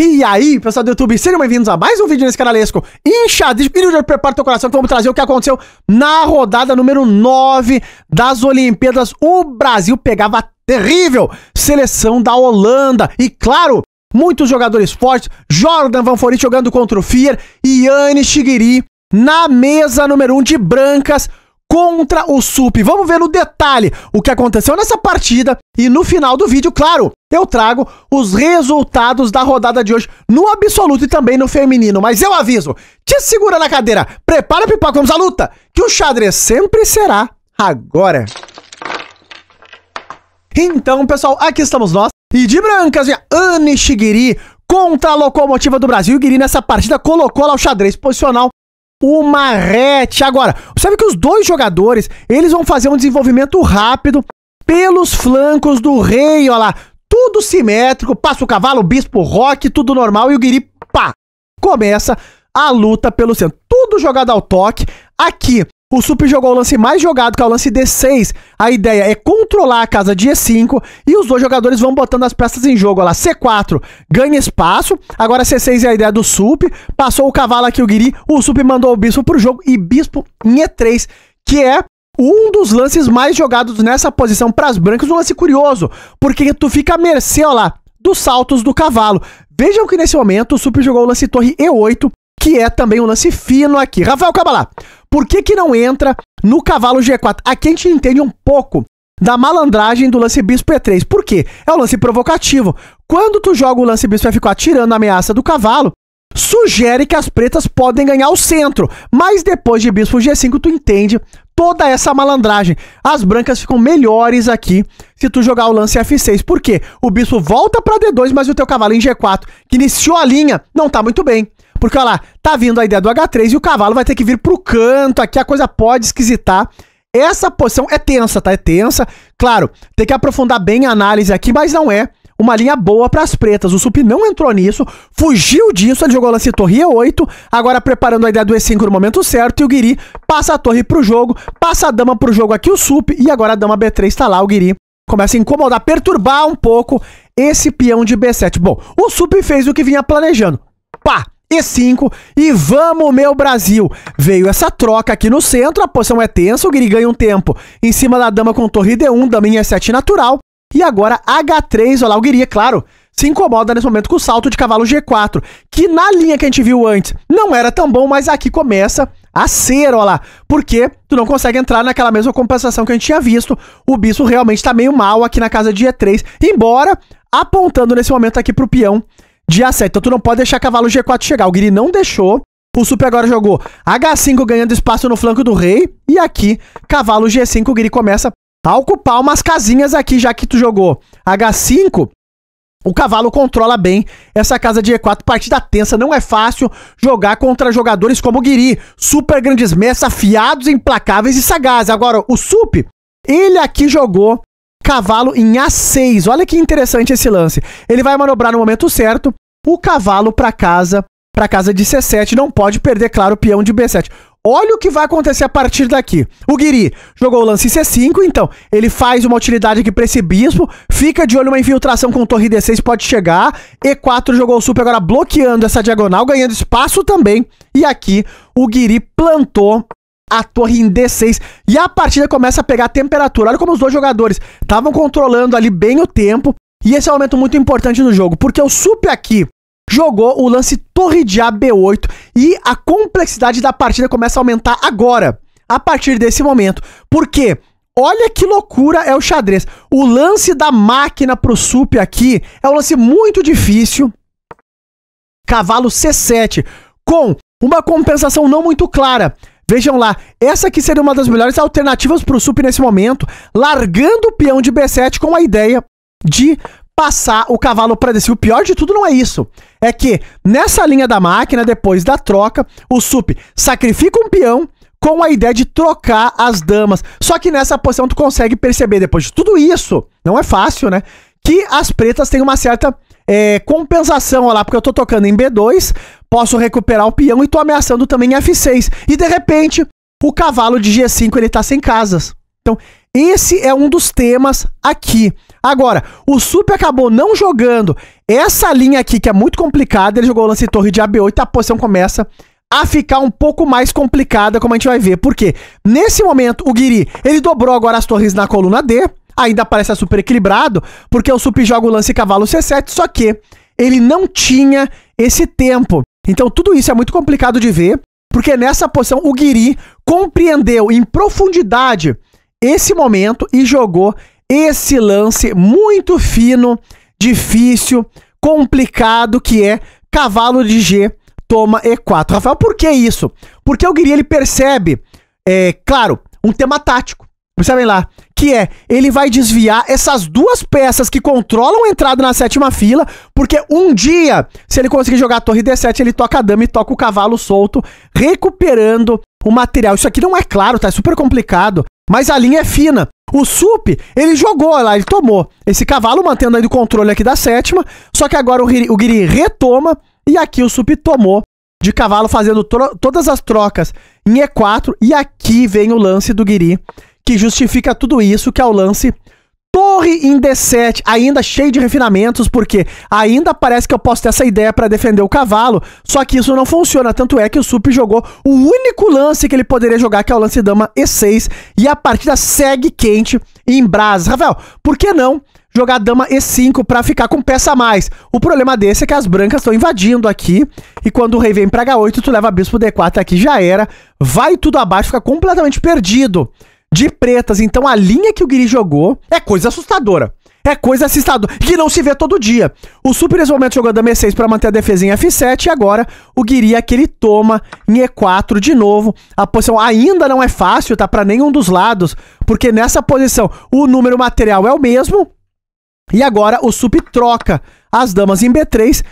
E aí, pessoal do YouTube, sejam bem-vindos a mais um vídeo nesse canalesco Inchadismo. E no prepara teu coração que vamos trazer o que aconteceu na rodada número 9 das Olimpíadas. O Brasil pegava terrível seleção da Holanda. E claro, muitos jogadores fortes. Jordan Van Forit jogando contra o Fier e Yannis Shigiri na mesa número 1 um de brancas contra o SUP. Vamos ver no detalhe o que aconteceu nessa partida e no final do vídeo, claro, eu trago os resultados da rodada de hoje no absoluto e também no feminino. Mas eu aviso, te segura na cadeira, prepara a pipoca, vamos à luta, que o xadrez sempre será agora. Então, pessoal, aqui estamos nós. E de brancas, Anne Shigiri contra a locomotiva do Brasil. O Guiri nessa partida colocou lá o xadrez posicional uma rete. Agora, sabe que os dois jogadores, eles vão fazer um desenvolvimento rápido pelos flancos do rei, olha lá, tudo simétrico, passa o cavalo, o bispo, o rock, tudo normal e o guiri, pá, começa a luta pelo centro. Tudo jogado ao toque. Aqui, o Sup jogou o lance mais jogado, que é o lance D6. A ideia é controlar a casa de E5 e os dois jogadores vão botando as peças em jogo. Olha lá, C4 ganha espaço. Agora C6 é a ideia do Sup. Passou o cavalo aqui, o Guiri. O Sup mandou o bispo pro jogo e bispo em E3, que é um dos lances mais jogados nessa posição para as brancas. Um lance curioso, porque tu fica à mercê, olha lá, dos saltos do cavalo. Vejam que nesse momento o Sup jogou o lance torre E8, que é também um lance fino aqui. Rafael Cabalá. Por que, que não entra no cavalo G4? Aqui a gente entende um pouco da malandragem do lance bispo E3. Por quê? É um lance provocativo. Quando tu joga o lance bispo F4 tirando a ameaça do cavalo, sugere que as pretas podem ganhar o centro. Mas depois de bispo G5, tu entende toda essa malandragem. As brancas ficam melhores aqui se tu jogar o lance F6. Por quê? O bispo volta para D2, mas o teu cavalo em G4, que iniciou a linha, não tá muito bem. Porque, olha lá, tá vindo a ideia do H3 e o cavalo vai ter que vir pro canto, aqui a coisa pode esquisitar. Essa posição é tensa, tá? É tensa. Claro, tem que aprofundar bem a análise aqui, mas não é uma linha boa para as pretas. O Sup não entrou nisso, fugiu disso, ele jogou lance torre E8, agora preparando a ideia do E5 no momento certo, e o Guiri passa a torre pro jogo, passa a dama pro jogo aqui o Sup, e agora a dama B3 tá lá, o Guiri começa a incomodar, perturbar um pouco esse peão de B7. Bom, o Sup fez o que vinha planejando. Pá! E5 e vamos, meu Brasil! Veio essa troca aqui no centro, a posição é tensa, o Guiri ganha um tempo em cima da dama com torre D1, dama em E7 natural. E agora H3, olha lá, o Guiri, é claro, se incomoda nesse momento com o salto de cavalo G4, que na linha que a gente viu antes não era tão bom, mas aqui começa a ser, olha lá, porque tu não consegue entrar naquela mesma compensação que a gente tinha visto. O bispo realmente tá meio mal aqui na casa de E3, embora apontando nesse momento aqui pro peão de A7. Então tu não pode deixar cavalo G4 chegar. O Guiri não deixou. O Super agora jogou H5 ganhando espaço no flanco do rei. E aqui, cavalo G5, o Guiri começa a ocupar umas casinhas aqui, já que tu jogou H5. O cavalo controla bem essa casa de E4, partida tensa, não é fácil jogar contra jogadores como o Guiri, super grandes mestres, afiados, implacáveis e sagazes. Agora, o Sup, ele aqui jogou cavalo em A6. Olha que interessante esse lance. Ele vai manobrar no momento certo o cavalo para casa, para casa de C7. Não pode perder, claro, o peão de B7. Olha o que vai acontecer a partir daqui. O Guiri jogou o lance C5, então ele faz uma utilidade aqui para esse bispo, fica de olho uma infiltração com torre D6, pode chegar. E4 jogou o super agora bloqueando essa diagonal, ganhando espaço também. E aqui o Guiri plantou a torre em D6 e a partida começa a pegar temperatura. Olha como os dois jogadores estavam controlando ali bem o tempo. E esse é um momento muito importante do jogo, porque o Sup aqui jogou o lance torre de A B8 e a complexidade da partida começa a aumentar agora, a partir desse momento. Porque olha que loucura é o xadrez. O lance da máquina pro Sup aqui é um lance muito difícil. Cavalo C7 com uma compensação não muito clara. Vejam lá, essa aqui seria uma das melhores alternativas para o Sup nesse momento, largando o peão de B7 com a ideia de passar o cavalo para descer. O pior de tudo não é isso. É que nessa linha da máquina, depois da troca, o Sup sacrifica um peão com a ideia de trocar as damas. Só que nessa posição tu consegue perceber, depois de tudo isso, não é fácil, né? Que as pretas têm uma certa é, compensação, olha lá, porque eu tô tocando em B2, posso recuperar o peão e tô ameaçando também em F6. E de repente, o cavalo de G5 ele tá sem casas. Então, esse é um dos temas aqui. Agora, o Sup acabou não jogando essa linha aqui, que é muito complicada. Ele jogou o lance torre de AB8 e a posição começa a ficar um pouco mais complicada, como a gente vai ver. Porque nesse momento, o Guiri, ele dobrou agora as torres na coluna D. Ainda parece super equilibrado, porque o Sup joga o lance cavalo C7, só que ele não tinha esse tempo. Então tudo isso é muito complicado de ver, porque nessa posição o Guiri compreendeu em profundidade esse momento e jogou esse lance muito fino, difícil, complicado que é cavalo de G toma E4. Rafael, por que isso? Porque o Guiri ele percebe, é, claro, um tema tático. Percebem lá? Que é, ele vai desviar essas duas peças que controlam a entrada na sétima fila, porque um dia, se ele conseguir jogar a torre D7, ele toca a dama e toca o cavalo solto, recuperando o material. Isso aqui não é claro, tá? É super complicado, mas a linha é fina. O Sup, ele jogou lá, ele tomou esse cavalo, mantendo aí o controle aqui da sétima, só que agora o, o Guiri retoma, e aqui o Sup tomou de cavalo, fazendo todas as trocas em E4, e aqui vem o lance do Guiri, que justifica tudo isso, que é o lance Torre em D7, ainda cheio de refinamentos, porque ainda parece que eu posso ter essa ideia para defender o cavalo, só que isso não funciona, tanto é que o Sup jogou o único lance que ele poderia jogar, que é o lance dama E6, e a partida segue quente em brasas. Rafael, por que não jogar dama E5 para ficar com peça a mais? O problema desse é que as brancas estão invadindo aqui, e quando o rei vem pra H8, tu leva bispo D4 aqui, já era, vai tudo abaixo, fica completamente perdido de pretas. Então a linha que o Guiri jogou é coisa assustadora. É coisa assustadora, que não se vê todo dia. O Super nesse jogou dama E6 para manter a defesa em F7 e agora o Guiri é que ele toma em E4 de novo. A posição ainda não é fácil, tá para nenhum dos lados, porque nessa posição o número material é o mesmo. E agora o Sup troca as damas em B3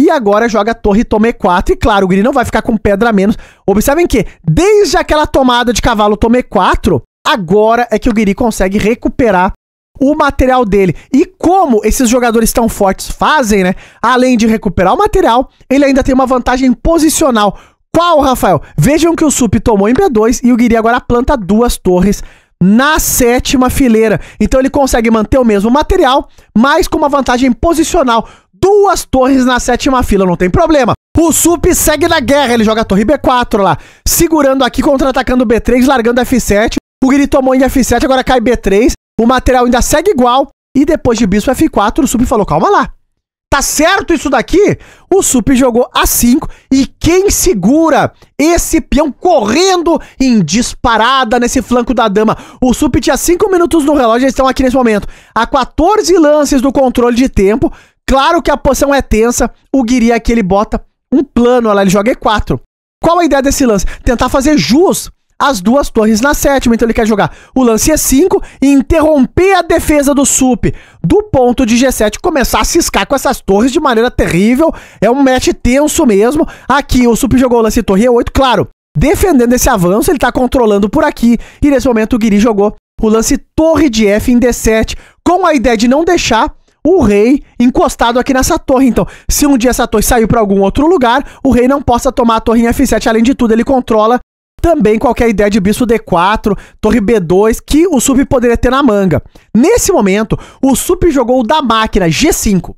e agora joga torre toma E4. E claro, o Guiri não vai ficar com pedra a menos. Observem que, desde aquela tomada de cavalo toma E4, Agora é que o Guiri consegue recuperar o material dele. E como esses jogadores tão fortes fazem, né? Além de recuperar o material, ele ainda tem uma vantagem posicional. Qual, Rafael? Vejam que o Sup tomou em B2 e o Guiri agora planta duas torres na sétima fileira. Então ele consegue manter o mesmo material, mas com uma vantagem posicional. Duas torres na sétima fila, não tem problema. O Sup segue na guerra, ele joga a torre B4 lá, segurando aqui, contra-atacando B3, largando F7. O Guiri tomou em F7, agora cai B3. O material ainda segue igual. E depois de bispo F4, o Sup falou: calma lá. Tá certo isso daqui? O Sup jogou A5 e quem segura esse peão correndo em disparada nesse flanco da dama? O Sup tinha 5 minutos no relógio, eles estão aqui nesse momento. A 14 lances do controle de tempo. Claro que a posição é tensa. O Guiri aqui ele bota um plano, olha lá, ele joga E4. Qual a ideia desse lance? Tentar fazer jus as duas torres na sétima. Então ele quer jogar o lance E5 e interromper a defesa do Sup do ponto de G7 começar a ciscar com essas torres de maneira terrível. É um match tenso mesmo. Aqui o Sup jogou o lance torre E8, claro. Defendendo esse avanço, ele tá controlando por aqui. E nesse momento o Guiri jogou o lance torre de F em D7, com a ideia de não deixar o rei encostado aqui nessa torre. Então, se um dia essa torre sair para algum outro lugar, o rei não possa tomar a torre em F7. Além de tudo, ele controla também qualquer ideia de bispo D4, torre B2, que o Sup poderia ter na manga. Nesse momento, o Sup jogou o da máquina G5,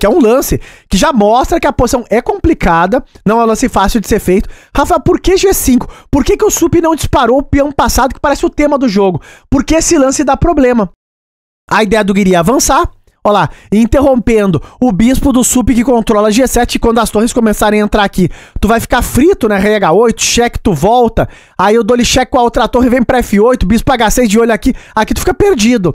que é um lance que já mostra que a posição é complicada, não é um lance fácil de ser feito. Rafa, por que G5? Por que, que o Sup não disparou o peão passado, que parece o tema do jogo? Por que esse lance dá problema? A ideia do Guiri é avançar, Olha lá, interrompendo o bispo do sup que controla G7 quando as torres começarem a entrar aqui. Tu vai ficar frito, né? Rei H8, cheque, tu volta. Aí eu dou-lhe cheque com a outra torre, vem pra F8, bispo H6 de olho aqui. Aqui tu fica perdido.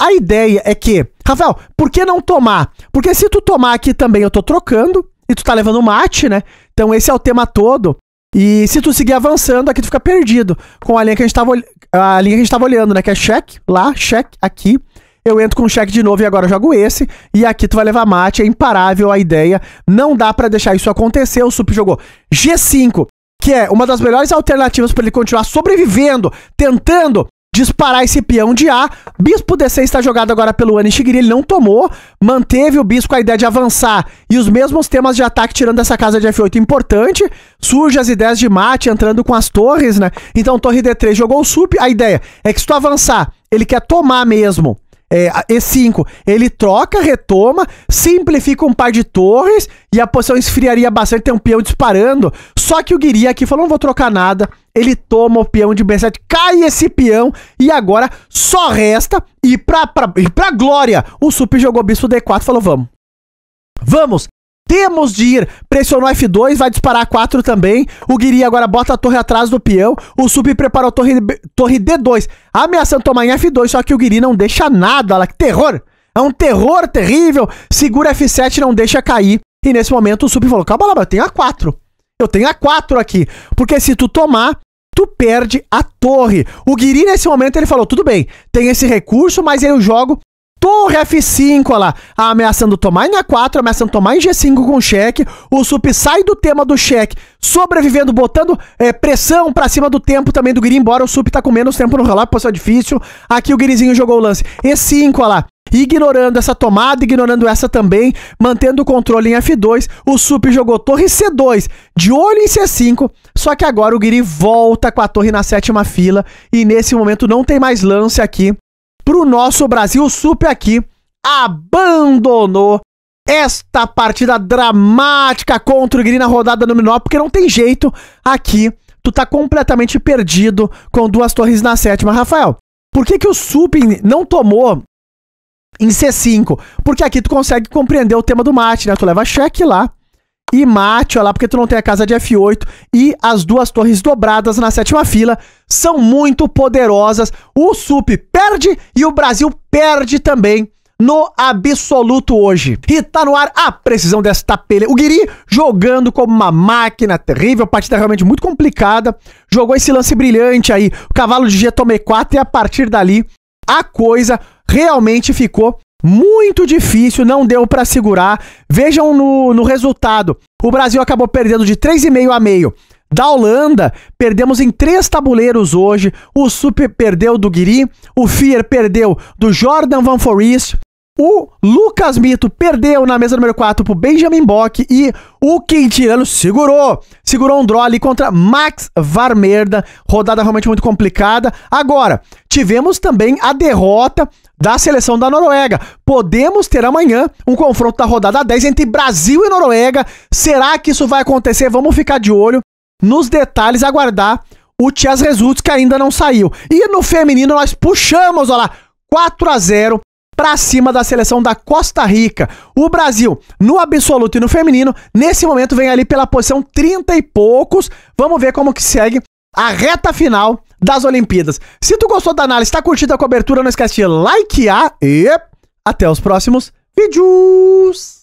A ideia é que, Rafael, por que não tomar? Porque se tu tomar aqui também eu tô trocando e tu tá levando mate, né? Então esse é o tema todo. E se tu seguir avançando, aqui tu fica perdido com a linha que a gente tava, a linha que a gente tava olhando, né? Que é cheque lá, cheque aqui eu entro com o cheque de novo e agora jogo esse. E aqui tu vai levar mate, é imparável a ideia. Não dá para deixar isso acontecer. O Sup jogou G5, que é uma das melhores alternativas para ele continuar sobrevivendo, tentando disparar esse peão de A. Bispo D6 está jogado agora pelo Anishigiri, ele não tomou, manteve o bispo com a ideia de avançar e os mesmos temas de ataque tirando essa casa de F8 importante. Surge as ideias de mate entrando com as torres, né? Então torre D3 jogou o sup, a ideia é que se tu avançar ele quer tomar mesmo é, E5, ele troca, retoma, simplifica um par de torres e a posição esfriaria bastante, tem um peão disparando. Só que o Guiri aqui falou: não vou trocar nada. Ele toma o peão de B7, cai esse peão e agora só resta ir pra, pra, ir pra glória. O Sup jogou bispo D4 falou: vamos. Vamos, temos de ir. Pressionou F2, vai disparar 4 também. O Guiri agora bota a torre atrás do peão. O Sup preparou a torre, torre D2, ameaçando tomar em F2, só que o Guiri não deixa nada. Olha que terror! É um terror terrível. Segura F7, não deixa cair. E nesse momento o Sup falou: calma lá, eu tenho A4. Eu tenho A4 aqui. Porque se tu tomar, tu perde a torre. O Guiri, nesse momento, ele falou: tudo bem, tem esse recurso, mas eu jogo Torre F5, olha lá, ameaçando tomar em A4, ameaçando tomar em G5 com cheque. O Sup sai do tema do cheque, sobrevivendo, botando é, pressão pra cima do tempo também do Guiri, embora o Sup tá com menos tempo no relógio, posição difícil. Aqui o Guirizinho jogou o lance. E5, olha lá. Ignorando essa tomada, ignorando essa também, mantendo o controle em F2, o Sup jogou torre C2, de olho em C5, só que agora o Guiri volta com a torre na sétima fila, e nesse momento não tem mais lance aqui pro nosso Brasil. O Sup aqui abandonou esta partida dramática contra o Gri na rodada nominal, porque não tem jeito aqui. Tu tá completamente perdido com duas torres na sétima. Rafael, por que, que o Sup não tomou em C5? Porque aqui tu consegue compreender o tema do mate, né? Tu leva cheque lá e mate, olha lá, porque tu não tem a casa de F8 e as duas torres dobradas na sétima fila são muito poderosas. O Sup perde e o Brasil perde também no absoluto hoje. E tá no ar a precisão desta pele. O Guiri jogando como uma máquina terrível, partida realmente muito complicada. Jogou esse lance brilhante aí, o cavalo de G tome 4 e a partir dali a coisa realmente ficou muito difícil, não deu para segurar. Vejam no, no resultado. O Brasil acabou perdendo de 3,5 a meio. Da Holanda, perdemos em três tabuleiros hoje. O Super perdeu do Guiri, o Fier perdeu do Jordan Van Forest, o Lucas Mito perdeu na mesa número 4 pro Benjamin Bock e o Quintiano segurou. Segurou um draw ali contra Max Varmerda. Rodada realmente muito complicada. Agora, tivemos também a derrota da seleção da Noruega. Podemos ter amanhã um confronto da rodada 10 entre Brasil e Noruega. Será que isso vai acontecer? Vamos ficar de olho nos detalhes, aguardar o Tias Results que ainda não saiu. E no feminino nós puxamos, olha lá, 4 a 0 para cima da seleção da Costa Rica. O Brasil, no absoluto e no feminino, nesse momento vem ali pela posição 30 e poucos. Vamos ver como que segue a reta final das Olimpíadas. Se tu gostou da análise, está curtindo a cobertura, não esquece de likear e até os próximos vídeos.